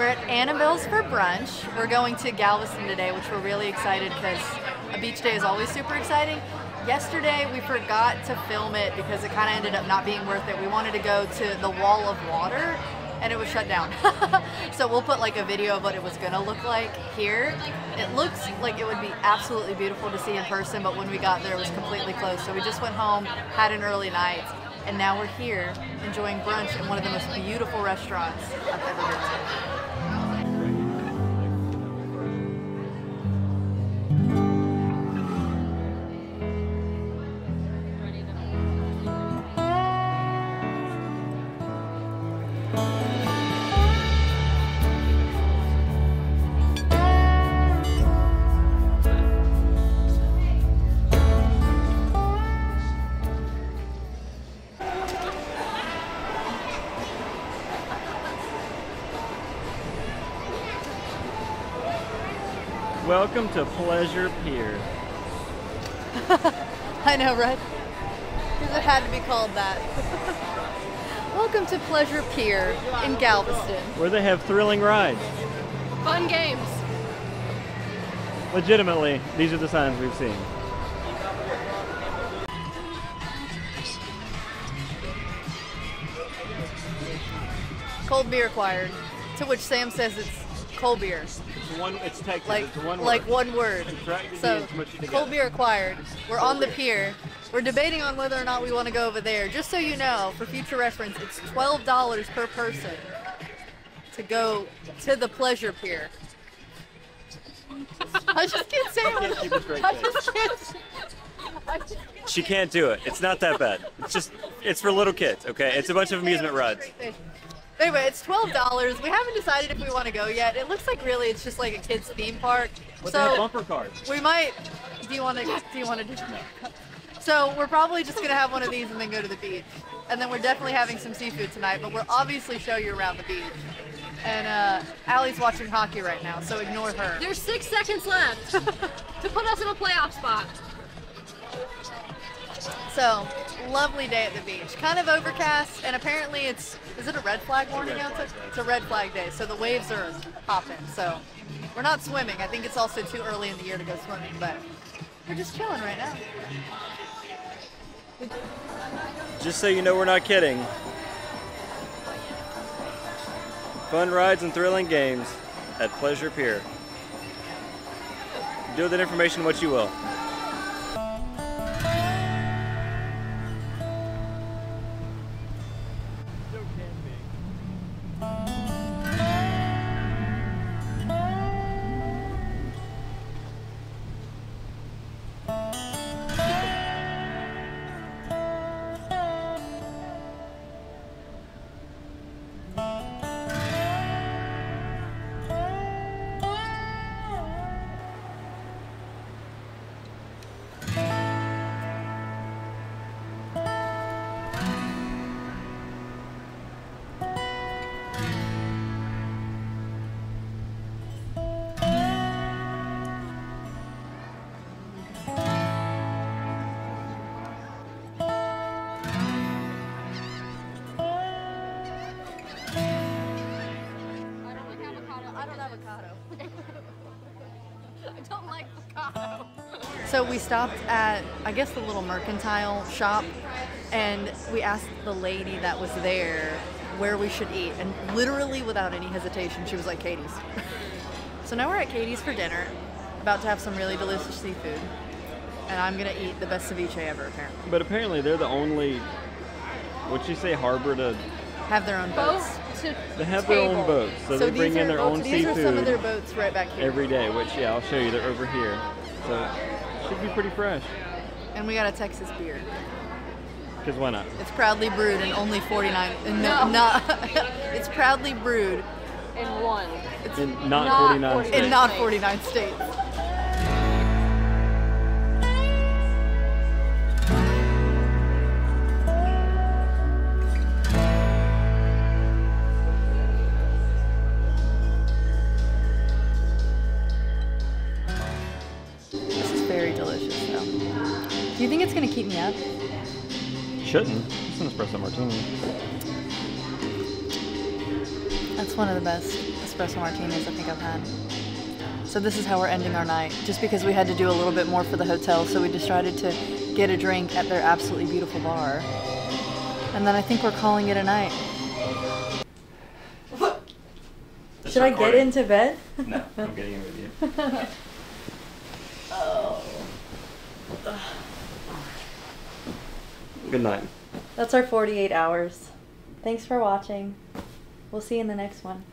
We're at Annabelle's for brunch. We're going to Galveston today, which we're really excited because a beach day is always super exciting. Yesterday we forgot to film it because it kind of ended up not being worth it. We wanted to go to the wall of water and it was shut down. so we'll put like a video of what it was gonna look like here. It looks like it would be absolutely beautiful to see in person, but when we got there it was completely closed. So we just went home, had an early night, and now we're here enjoying brunch in one of the most beautiful restaurants I've ever been to. Welcome to Pleasure Pier. I know, right? Because it had to be called that. Welcome to Pleasure Pier in Galveston. where they have thrilling rides. Fun games. Legitimately, these are the signs we've seen. Cold beer acquired. To which Sam says it's cold beer. It's one. It's Texas. Like, it's one like word. one word. So, deeds, mush it together. cold beer acquired. We're on the pier. We're debating on whether or not we want to go over there. Just so you know, for future reference, it's $12 per person to go to the pleasure pier. I just can't say can't a it. straight I face. just can't. I just She can't do it. It's not that bad. It's just. It's for little kids. Okay. It's a bunch of amusement rides. Anyway, it's twelve dollars. We haven't decided if we want to go yet. It looks like really it's just like a kids theme park. But they have so bumper cars. we might. Do you want to? Do you want to do? So we're probably just gonna have one of these and then go to the beach. And then we're definitely having some seafood tonight. But we'll obviously show you around the beach. And uh, Allie's watching hockey right now, so ignore her. There's six seconds left to put us in a playoff spot. So, lovely day at the beach. Kind of overcast, and apparently it's is it a red flag warning out there? It's a red flag day, so the waves are popping. So, we're not swimming. I think it's also too early in the year to go swimming, but we're just chilling right now. Just so you know, we're not kidding. Fun rides and thrilling games at Pleasure Pier. Do with that information what you will. Avocado. I don't avocado. I don't like avocado. So we stopped at, I guess, the little mercantile shop, and we asked the lady that was there where we should eat, and literally without any hesitation, she was like, Katie's. so now we're at Katie's for dinner, about to have some really delicious seafood, and I'm gonna eat the best ceviche ever, apparently. But apparently, they're the only. What'd you say, harbor to? Uh, have their own boats. Both to They have their own boats, so, they these bring in are- their own These are some of their seafood boats right back here. every day. Which, yeah, I'll show you. They're over here, so should be pretty fresh. and we got a Texas beer. Cause why not? It's proudly brewed in only 49. No, No. not. it's proudly brewed in one. In not, Not 49 49. states. in not 49 states. Delicious, though. Do you think it's gonna keep me up? Shouldn't. It's an espresso martini. That's one of the best espresso espresso martinis I think I've had. So this is how we're ending our night, just because we had to do a little bit more for the hotel, so we decided to get a drink at their absolutely beautiful bar. And then I think we're calling it a night. Just Should I get into bed? No, I'm getting in with you. oh. Good night. That's our 48 hours. Thanks for watching. We'll see you in the next one.